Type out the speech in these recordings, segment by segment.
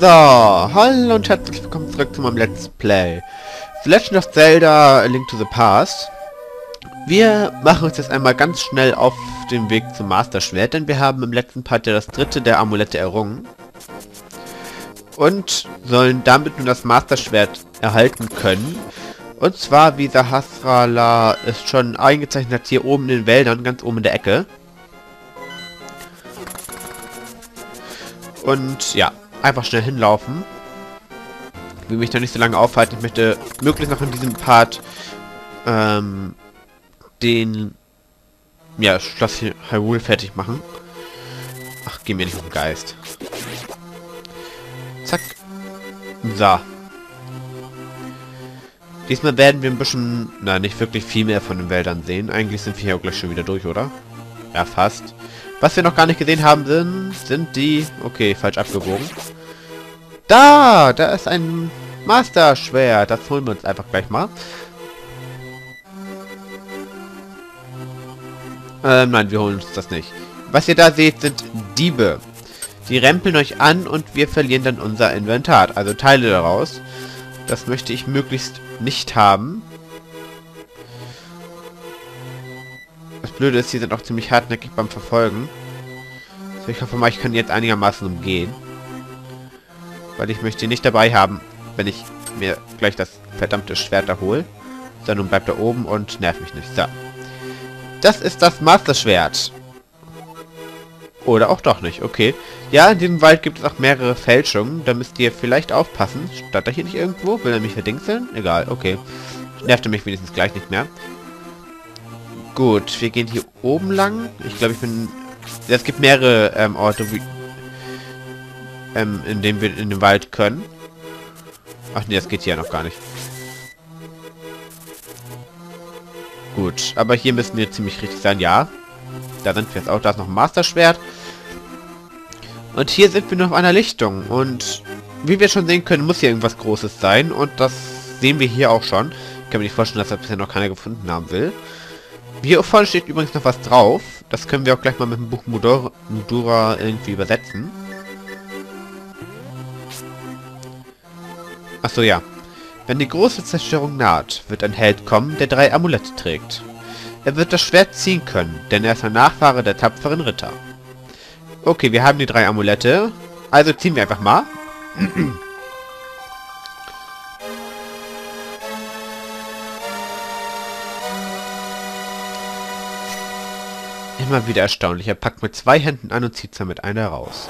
So, hallo und herzlich willkommen zurück zu meinem Let's Play. The Legend of Zelda A Link to the Past. Wir machen uns jetzt einmal ganz schnell auf den Weg zum Master Schwert, denn wir haben im letzten Part ja das dritte der Amulette errungen. Und sollen damit nun das Master Schwert erhalten können. Und zwar, wie Sahasrala es schon eingezeichnet hat, hier oben in den Wäldern, ganz oben in der Ecke. Und ja, einfach schnell hinlaufen. Ich will mich da nicht so lange aufhalten. Ich möchte möglichst noch in diesem Part ähm, den ja, Schloss Hyrule fertig machen. Ach, geh mir nicht um den Geist. Zack. So. Diesmal werden wir ein bisschen, na, nicht wirklich viel mehr von den Wäldern sehen. Eigentlich sind wir hier auch gleich schon wieder durch, oder? Ja, fast. Was wir noch gar nicht gesehen haben, sind, sind die... Okay, falsch abgebogen. Da! Da ist ein Master-Schwert. Das holen wir uns einfach gleich mal. Ähm, nein, wir holen uns das nicht. Was ihr da seht, sind Diebe. Die rempeln euch an und wir verlieren dann unser Inventar. Also Teile daraus. Das möchte ich möglichst nicht haben. Blöde ist, sie sind auch ziemlich hartnäckig beim Verfolgen. So, ich hoffe mal, ich kann jetzt einigermaßen umgehen. Weil ich möchte ihn nicht dabei haben, wenn ich mir gleich das verdammte Schwert erhole. So, nun bleibt er oben und nervt mich nicht. So. Das ist das Master Schwert. Oder auch doch nicht, okay. Ja, in diesem Wald gibt es auch mehrere Fälschungen. Da müsst ihr vielleicht aufpassen. Stand er hier nicht irgendwo? Will er mich verdingseln? Egal, okay. Nervte mich wenigstens gleich nicht mehr. Gut, wir gehen hier oben lang. Ich glaube, ich bin... Es gibt mehrere ähm, Orte, wie, ähm, in denen wir in den Wald können. Ach nee, das geht hier noch gar nicht. Gut, aber hier müssen wir ziemlich richtig sein, ja. Da sind wir jetzt auch. Da ist noch ein Master-Schwert. Und hier sind wir noch auf einer Lichtung. Und wie wir schon sehen können, muss hier irgendwas Großes sein. Und das sehen wir hier auch schon. Ich kann mir nicht vorstellen, dass das bisher noch keiner gefunden haben will. Hier vorne steht übrigens noch was drauf. Das können wir auch gleich mal mit dem Buch Mudora, Mudora irgendwie übersetzen. Achso, ja. Wenn die große Zerstörung naht, wird ein Held kommen, der drei Amulette trägt. Er wird das Schwert ziehen können, denn er ist ein Nachfahre der tapferen Ritter. Okay, wir haben die drei Amulette. Also ziehen wir einfach mal. Immer wieder erstaunlich. Er packt mit zwei Händen an und zieht damit eine raus.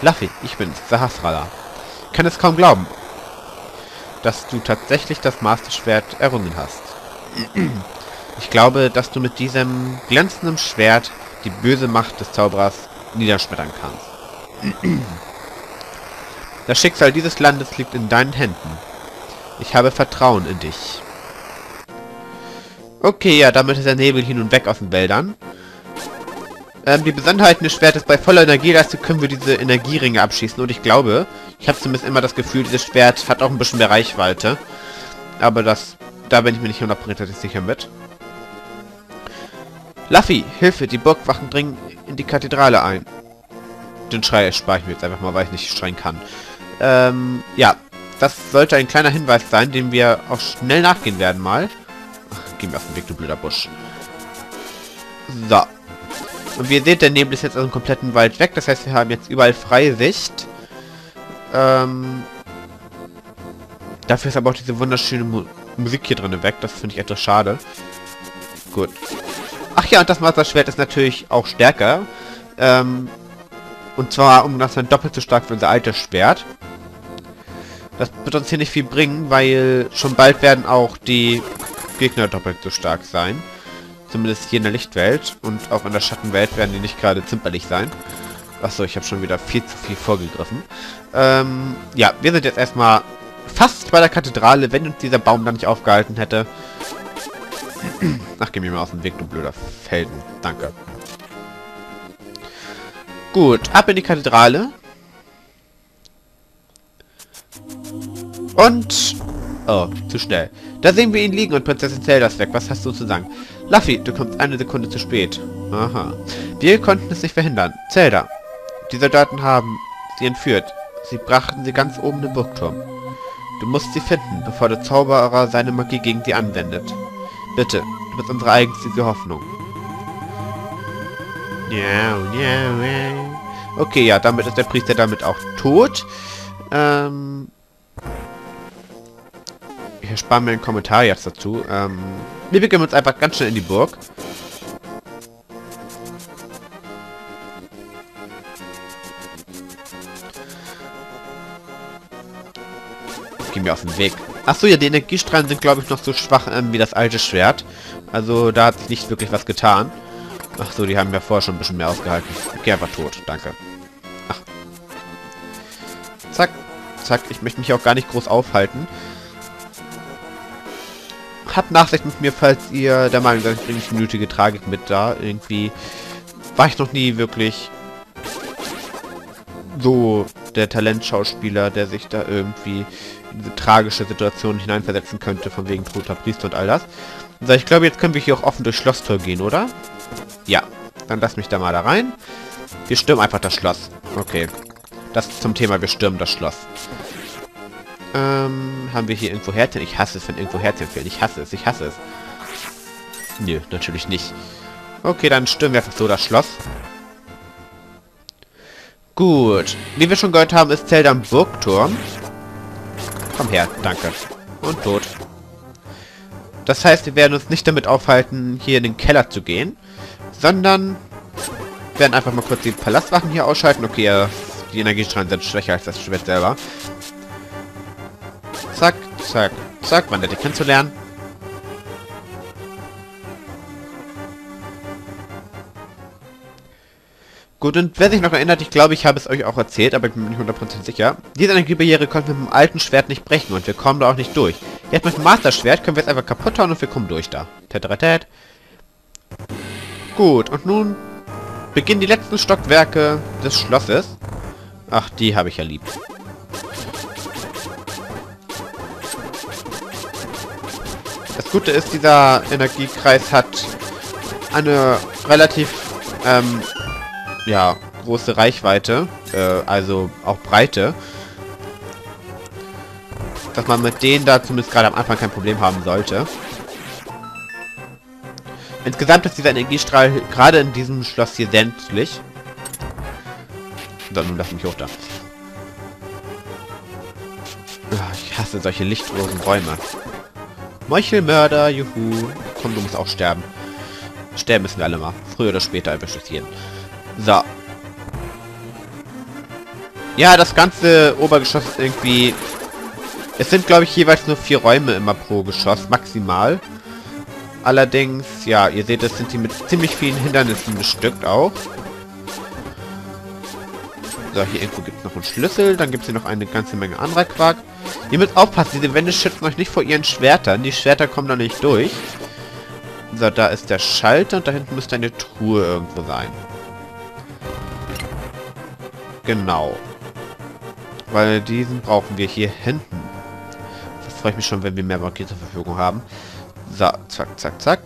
Luffy, ich bin's, Sahasrara. Ich kann es kaum glauben, dass du tatsächlich das Masterschwert errungen hast. Ich glaube, dass du mit diesem glänzenden Schwert die böse Macht des Zauberers niederschmettern kannst. Das Schicksal dieses Landes liegt in deinen Händen. Ich habe Vertrauen in dich. Okay, ja, damit ist der Nebel hin und weg aus den Wäldern. Ähm, die Besonderheiten des Schwertes bei voller Energieleiste können wir diese Energieringe abschießen. Und ich glaube, ich habe zumindest immer das Gefühl, dieses Schwert hat auch ein bisschen mehr Reichweite. Aber das, da bin ich mir nicht hundertprozentig sicher mit. Luffy, Hilfe, die Burgwachen dringen in die Kathedrale ein. Den Schrei spare ich mir jetzt einfach mal, weil ich nicht schreien kann. Ähm, ja, das sollte ein kleiner Hinweis sein, dem wir auch schnell nachgehen werden mal. Geh mir auf den Weg, du blöder Busch. So. Und wie ihr seht, der Nebel ist jetzt aus dem kompletten Wald weg. Das heißt, wir haben jetzt überall freie Sicht. Ähm, dafür ist aber auch diese wunderschöne Mu Musik hier drin weg. Das finde ich etwas schade. Gut. Ach ja, und das Master-Schwert ist natürlich auch stärker. Ähm, und zwar um das dann doppelt so stark wie unser altes Schwert. Das wird uns hier nicht viel bringen, weil schon bald werden auch die Gegner doppelt so stark sein. Zumindest hier in der Lichtwelt. Und auch in der Schattenwelt werden die nicht gerade zimperlich sein. Achso, ich habe schon wieder viel zu viel vorgegriffen. Ähm, ja, wir sind jetzt erstmal fast bei der Kathedrale, wenn uns dieser Baum da nicht aufgehalten hätte. Ach, geh mir mal aus dem Weg, du blöder Felden. Danke. Gut, ab in die Kathedrale. Und... Oh, zu schnell. Da sehen wir ihn liegen und Prinzessin Zelda ist weg. Was hast du zu sagen? Luffy, du kommst eine Sekunde zu spät. Aha. Wir konnten es nicht verhindern. Zelda. Die Soldaten haben sie entführt. Sie brachten sie ganz oben im Burgturm. Du musst sie finden, bevor der Zauberer seine Magie gegen sie anwendet. Bitte, du bist unsere einzige Hoffnung. Okay, ja, damit ist der Priester damit auch tot. Ähm, erspare mir einen Kommentar jetzt dazu. Ähm, wir begeben uns einfach ganz schnell in die Burg. Geh mir aus dem Weg. Achso, ja, die Energiestrahlen sind, glaube ich, noch so schwach ähm, wie das alte Schwert. Also da hat sich nicht wirklich was getan. Ach so, die haben ja vorher schon ein bisschen mehr ausgehalten. Okay, einfach tot. Danke. Ach. Zack. Zack. Ich möchte mich auch gar nicht groß aufhalten. Habt Nachsicht mit mir, falls ihr der Meinung seid, ich bringe nötige Tragik mit da. Irgendwie war ich noch nie wirklich so der Talentschauspieler, der sich da irgendwie in diese tragische Situation hineinversetzen könnte, von wegen toter Priester und all das. Also ich glaube, jetzt können wir hier auch offen durchs Schlosstor gehen, oder? Ja, dann lass mich da mal da rein. Wir stürmen einfach das Schloss. Okay. Das zum Thema, wir stürmen das Schloss. Ähm, haben wir hier irgendwo Herzchen? Ich hasse es, wenn irgendwo Herzchen fehlen. Ich hasse es, ich hasse es. Nö, natürlich nicht. Okay, dann stürmen wir einfach so das Schloss. Gut. Wie wir schon gehört haben, ist Zelda am Burgturm. Komm her, danke. Und tot. Das heißt, wir werden uns nicht damit aufhalten, hier in den Keller zu gehen, sondern werden einfach mal kurz die Palastwachen hier ausschalten. Okay, die Energiestrahlen sind schwächer als das Schwert selber. Zack, zack, man nett, kennenzulernen. Gut, und wer sich noch erinnert, ich glaube, ich habe es euch auch erzählt, aber ich bin mir nicht 100% sicher. Diese Energiebarriere konnten wir mit dem alten Schwert nicht brechen und wir kommen da auch nicht durch. Jetzt mit dem Master Schwert können wir es einfach kaputt hauen und wir kommen durch da. Tetratet. Gut, und nun beginnen die letzten Stockwerke des Schlosses. Ach, die habe ich ja lieb. Gute ist, dieser Energiekreis hat eine relativ ähm, ja, große Reichweite, äh, also auch Breite. Dass man mit denen da zumindest gerade am Anfang kein Problem haben sollte. Insgesamt ist dieser Energiestrahl gerade in diesem Schloss hier sämtlich. So, nun lass mich hoch da. Ah, ich hasse solche lichtlosen Räume. Meuchelmörder, juhu. Komm, du musst auch sterben. Sterben müssen wir alle mal. Früher oder später erwischt es jeden. So. Ja, das ganze Obergeschoss ist irgendwie... Es sind, glaube ich, jeweils nur vier Räume immer pro Geschoss, maximal. Allerdings, ja, ihr seht, es sind die mit ziemlich vielen Hindernissen bestückt auch. So, hier irgendwo gibt es noch einen Schlüssel. Dann gibt es hier noch eine ganze Menge anderer Quark. Ihr müsst aufpassen, diese Wände schützen euch nicht vor ihren Schwertern. Die Schwerter kommen da nicht durch. So, da ist der Schalter und da hinten müsste eine Truhe irgendwo sein. Genau. Weil diesen brauchen wir hier hinten. Das freue ich mich schon, wenn wir mehr Magie zur Verfügung haben. So, zack, zack, zack.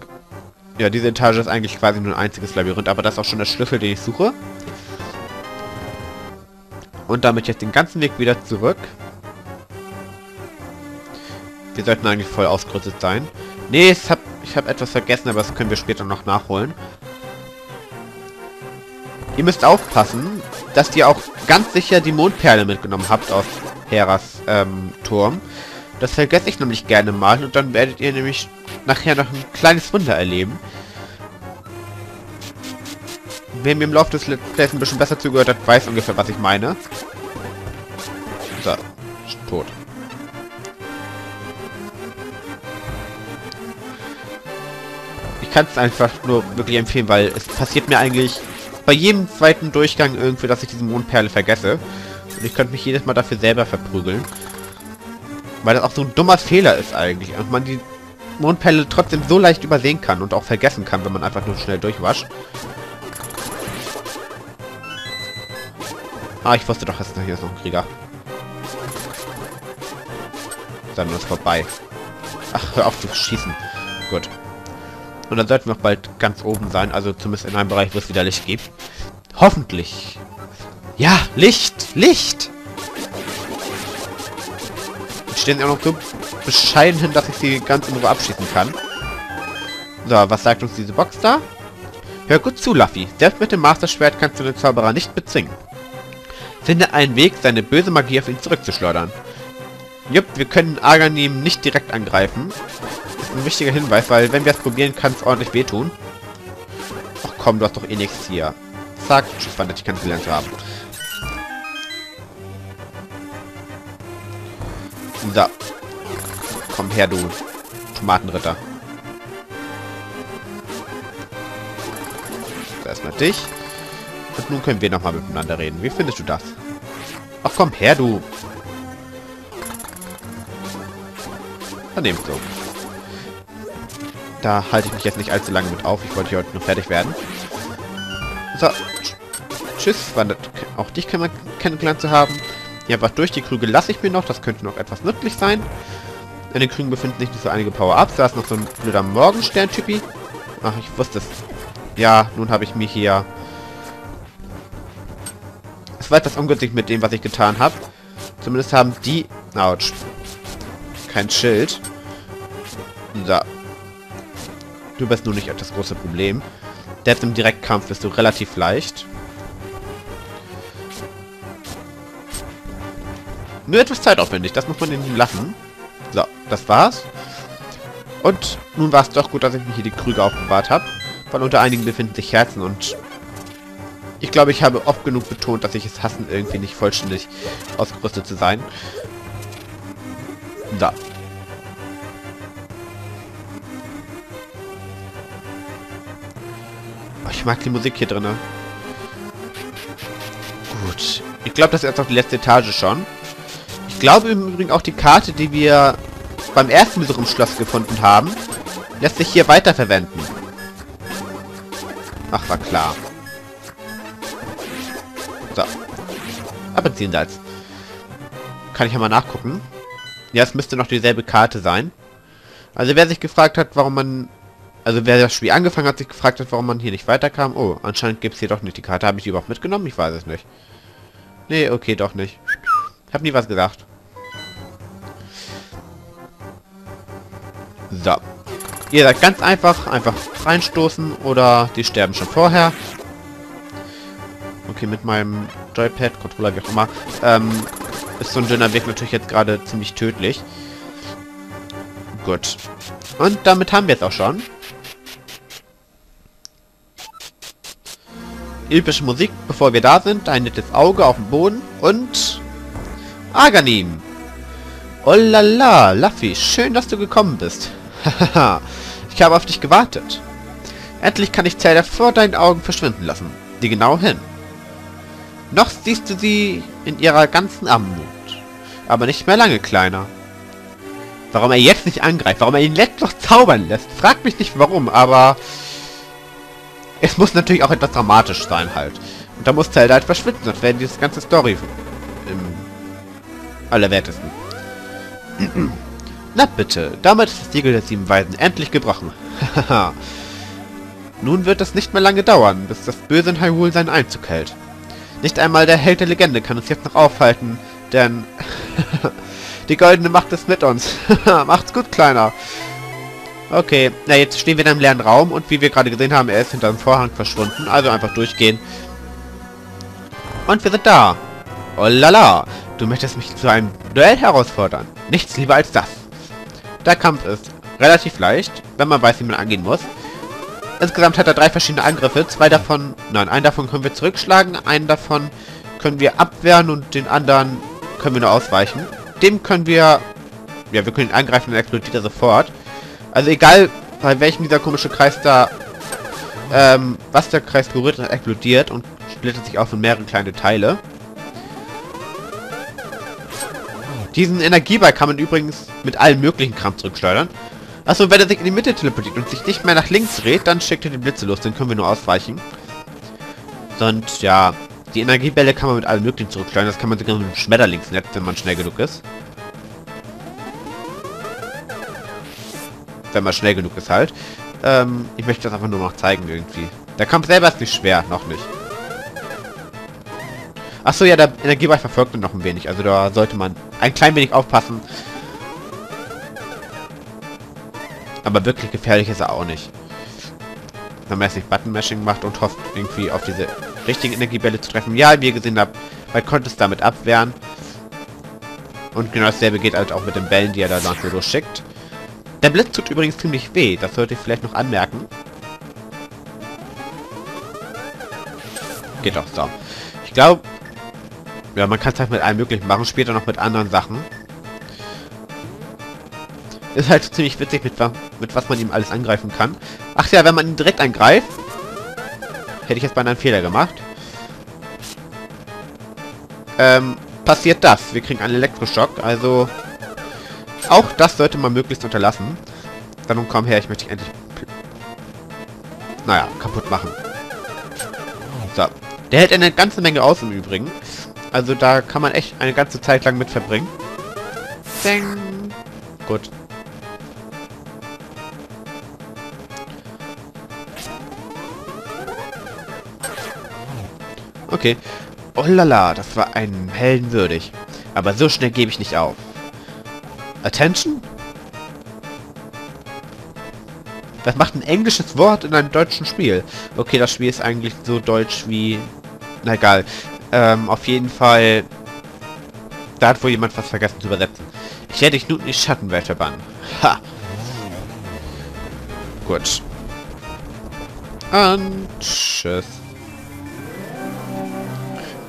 Ja, diese Etage ist eigentlich quasi nur ein einziges Labyrinth, aber das ist auch schon der Schlüssel, den ich suche. Und damit jetzt den ganzen Weg wieder zurück. Wir sollten eigentlich voll ausgerüstet sein. Nee, ich habe ich hab etwas vergessen, aber das können wir später noch nachholen. Ihr müsst aufpassen, dass ihr auch ganz sicher die Mondperle mitgenommen habt aus Heras ähm, Turm. Das vergesse ich nämlich gerne mal und dann werdet ihr nämlich nachher noch ein kleines Wunder erleben. Wer mir im Laufe des Plays ein bisschen besser zugehört hat, weiß ungefähr, was ich meine. So, tot. Ich kann es einfach nur wirklich empfehlen, weil es passiert mir eigentlich bei jedem zweiten Durchgang irgendwie, dass ich diese Mondperle vergesse. Und ich könnte mich jedes Mal dafür selber verprügeln. Weil das auch so ein dummer Fehler ist eigentlich. Und man die Mondperle trotzdem so leicht übersehen kann und auch vergessen kann, wenn man einfach nur schnell durchwascht. Ah, ich wusste doch, dass hier ist noch ein Krieger. Dann ist vorbei. Ach, hör auf zu schießen. Gut. Und dann sollten wir auch bald ganz oben sein, also zumindest in einem Bereich, wo es wieder Licht gibt. Hoffentlich. Ja, Licht! Licht! Die stehen ja noch so bescheiden hin, dass ich sie ganz in Ruhe abschießen kann. So, was sagt uns diese Box da? Hör gut zu, Luffy. Selbst mit dem Master-Schwert kannst du den Zauberer nicht bezwingen. Finde einen Weg, seine böse Magie auf ihn zurückzuschleudern. Jupp, wir können Aganim nicht direkt angreifen. Ist ein wichtiger Hinweis, weil wenn wir es probieren, kann es ordentlich wehtun. Ach komm, du hast doch eh nichts hier. Zack, tschüss, fand ich kennengelernt zu haben. So. Komm her, du Tomatenritter. Erstmal dich. Und nun können wir nochmal miteinander reden. Wie findest du das? Ach komm her, du. Daneben so. Da halte ich mich jetzt nicht allzu lange mit auf. Ich wollte hier heute nur fertig werden. So. Tschüss. War auch dich kennengelernt zu haben. Ja, was durch die Krüge lasse ich mir noch. Das könnte noch etwas nützlich sein. In den Krügen befinden sich nicht so einige Power-Ups. Da ist noch so ein blöder Morgenstern-Typi. Ach, ich wusste es. Ja, nun habe ich mich hier es war etwas ungünstig mit dem, was ich getan habe. Zumindest haben die... Autsch. Kein Schild. So. Du bist nur nicht das große Problem. Jetzt im Direktkampf bist du relativ leicht. Nur etwas zeitaufwendig, das muss man ihnen lassen. So, das war's. Und nun war es doch gut, dass ich mir hier die Krüge aufbewahrt habe. Weil unter einigen befinden sich Herzen und ich glaube, ich habe oft genug betont, dass ich es hassen, irgendwie nicht vollständig ausgerüstet zu sein. Da. Oh, ich mag die Musik hier drin. Gut. Ich glaube, das ist jetzt auf die letzte Etage schon. Ich glaube im Übrigen auch die Karte, die wir beim ersten Besuch im Schloss gefunden haben, lässt sich hier weiterverwenden. Ach, war klar. Appelsinsalz. Kann ich ja mal nachgucken. Ja, es müsste noch dieselbe Karte sein. Also wer sich gefragt hat, warum man... Also wer das Spiel angefangen hat, sich gefragt hat, warum man hier nicht weiterkam. Oh, anscheinend gibt es hier doch nicht die Karte. Habe ich die überhaupt mitgenommen? Ich weiß es nicht. Nee, okay, doch nicht. Ich habe nie was gesagt. So. Ihr seid ganz einfach, einfach reinstoßen oder die sterben schon vorher. Okay, mit meinem Joypad, Controller, wie auch immer, ähm, ist so ein dünner Weg natürlich jetzt gerade ziemlich tödlich. Gut. Und damit haben wir es auch schon. Epische Musik, bevor wir da sind. Ein nettes Auge auf dem Boden. Und... Aganim. Oh la la, Luffy, schön, dass du gekommen bist. Hahaha, ich habe auf dich gewartet. Endlich kann ich Zelda vor deinen Augen verschwinden lassen. Die genau hin. Noch siehst du sie in ihrer ganzen Armut. Aber nicht mehr lange kleiner. Warum er jetzt nicht angreift, warum er ihn jetzt noch zaubern lässt, fragt mich nicht warum, aber es muss natürlich auch etwas dramatisch sein halt. Und da muss Zelda halt verschwinden, sonst wäre dieses ganze Story im allerwertesten. Na bitte, damit ist das Siegel der sieben Weisen endlich gebrochen. Nun wird es nicht mehr lange dauern, bis das Böse in Hyrule seinen Einzug hält. Nicht einmal der Held der Legende kann uns jetzt noch aufhalten, denn die goldene Macht ist mit uns. Macht's gut, Kleiner. Okay, na jetzt stehen wir in einem leeren Raum und wie wir gerade gesehen haben, er ist hinter dem Vorhang verschwunden, also einfach durchgehen. Und wir sind da. Oh lala, du möchtest mich zu einem Duell herausfordern. Nichts lieber als das. Der Kampf ist relativ leicht, wenn man weiß, wie man angehen muss. Insgesamt hat er drei verschiedene Angriffe. Zwei davon, nein, einen davon können wir zurückschlagen, einen davon können wir abwehren und den anderen können wir nur ausweichen. Dem können wir, ja, wir können ihn angreifen und explodiert er sofort. Also egal, bei welchem dieser komische Kreis da, ähm, was der Kreis berührt, explodiert und splittert sich auf in mehrere kleine Teile. Diesen Energieball kann man übrigens mit allen möglichen Kram zurücksteuern. Achso, wenn er sich in die Mitte teleportiert und sich nicht mehr nach links dreht, dann schickt er die Blitze los. Dann können wir nur ausweichen. Sonst, ja, die Energiebälle kann man mit allem möglichen zurücksteuern. Das kann man sogar mit dem Schmetterlingsnetz, wenn man schnell genug ist. Wenn man schnell genug ist halt. Ähm, ich möchte das einfach nur noch zeigen irgendwie. Der Kampf selber ist nicht schwer, noch nicht. Achso, ja, der Energieball verfolgt noch ein wenig. Also da sollte man ein klein wenig aufpassen. Aber wirklich gefährlich ist er auch nicht. Wenn man jetzt nicht Button-Mashing macht und hofft, irgendwie auf diese richtigen Energiebälle zu treffen. Ja, wie ihr gesehen habt, man konnte es damit abwehren. Und genau dasselbe geht halt auch mit den Bällen, die er da lang so schickt. Der Blitz tut übrigens ziemlich weh. Das sollte ich vielleicht noch anmerken. Geht doch so. Ich glaube, ja, man kann es halt mit allem möglichen machen. Später noch mit anderen Sachen. Ist halt ziemlich witzig, mit, mit was man ihm alles angreifen kann. Ach ja, wenn man ihn direkt angreift, hätte ich jetzt beinahe einen Fehler gemacht. Ähm, passiert das. Wir kriegen einen Elektroschock, also auch das sollte man möglichst unterlassen. Dann nun komm her, ich möchte dich endlich naja, kaputt machen. So. Der hält eine ganze Menge aus im Übrigen. Also da kann man echt eine ganze Zeit lang mit verbringen. Ding. Gut. Okay. Oh lala, das war einem Helden würdig. Aber so schnell gebe ich nicht auf. Attention? Was macht ein englisches Wort in einem deutschen Spiel? Okay, das Spiel ist eigentlich so deutsch wie... Na egal. Ähm, auf jeden Fall... Da hat wohl jemand was vergessen zu übersetzen. Ich werde dich nun in die Schattenwelt verbannen. Ha! Gut. Und tschüss.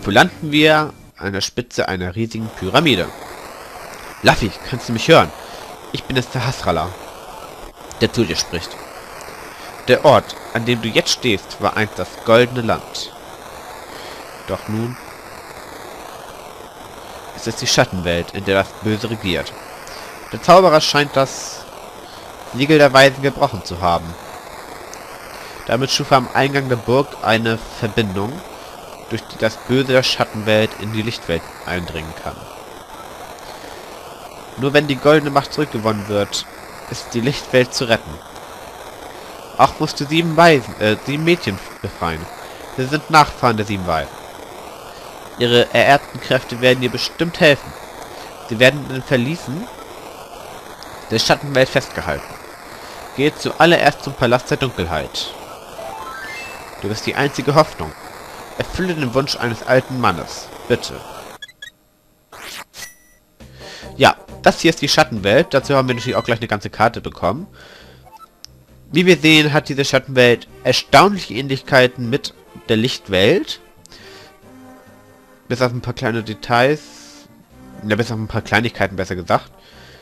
Wo landen wir? An der Spitze einer riesigen Pyramide. Luffy, kannst du mich hören? Ich bin es der Hasrala, der zu dir spricht. Der Ort, an dem du jetzt stehst, war einst das goldene Land. Doch nun ist es die Schattenwelt, in der das Böse regiert. Der Zauberer scheint das Siegel der Weisen gebrochen zu haben. Damit schuf er am Eingang der Burg eine Verbindung, durch die das Böse der Schattenwelt in die Lichtwelt eindringen kann. Nur wenn die goldene Macht zurückgewonnen wird, ist die Lichtwelt zu retten. Auch musst du sieben Weisen, äh, sieben Mädchen befreien. Sie sind Nachfahren der sieben Weisen. Ihre ererbten Kräfte werden dir bestimmt helfen. Sie werden in den Verließen der Schattenwelt festgehalten. Gehe zuallererst zum Palast der Dunkelheit. Du bist die einzige Hoffnung. Erfülle den Wunsch eines alten Mannes. Bitte. Ja, das hier ist die Schattenwelt. Dazu haben wir natürlich auch gleich eine ganze Karte bekommen. Wie wir sehen, hat diese Schattenwelt erstaunliche Ähnlichkeiten mit der Lichtwelt. Bis auf ein paar kleine Details. Ja, bis auf ein paar Kleinigkeiten besser gesagt.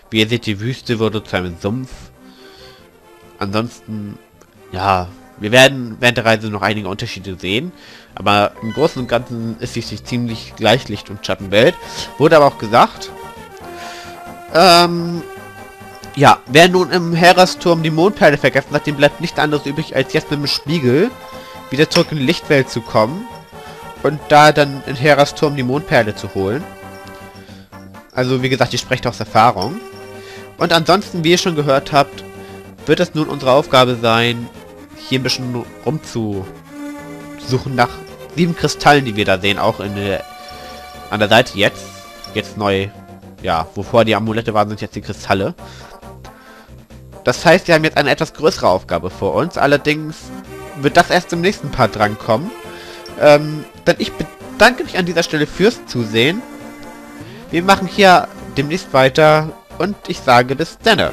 Wie ihr seht, die Wüste wurde zu einem Sumpf. Ansonsten, ja, wir werden während der Reise noch einige Unterschiede sehen. Aber im Großen und Ganzen ist sie ziemlich gleich Licht- und Schattenwelt. Wurde aber auch gesagt. Ähm, ja, wer nun im Heeresturm die Mondperle vergessen hat, dem bleibt nichts anderes übrig, als jetzt mit dem Spiegel wieder zurück in die Lichtwelt zu kommen. Und da dann in Heeresturm die Mondperle zu holen. Also wie gesagt, ich spreche aus Erfahrung. Und ansonsten, wie ihr schon gehört habt, wird es nun unsere Aufgabe sein, hier ein bisschen rumzusuchen nach sieben Kristallen, die wir da sehen, auch in der, an der Seite jetzt. Jetzt neu. Ja, wovor die Amulette waren, sind jetzt die Kristalle. Das heißt, wir haben jetzt eine etwas größere Aufgabe vor uns. Allerdings wird das erst im nächsten Part drankommen. Ähm, denn ich bedanke mich an dieser Stelle fürs Zusehen. Wir machen hier demnächst weiter und ich sage bis dann.